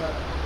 But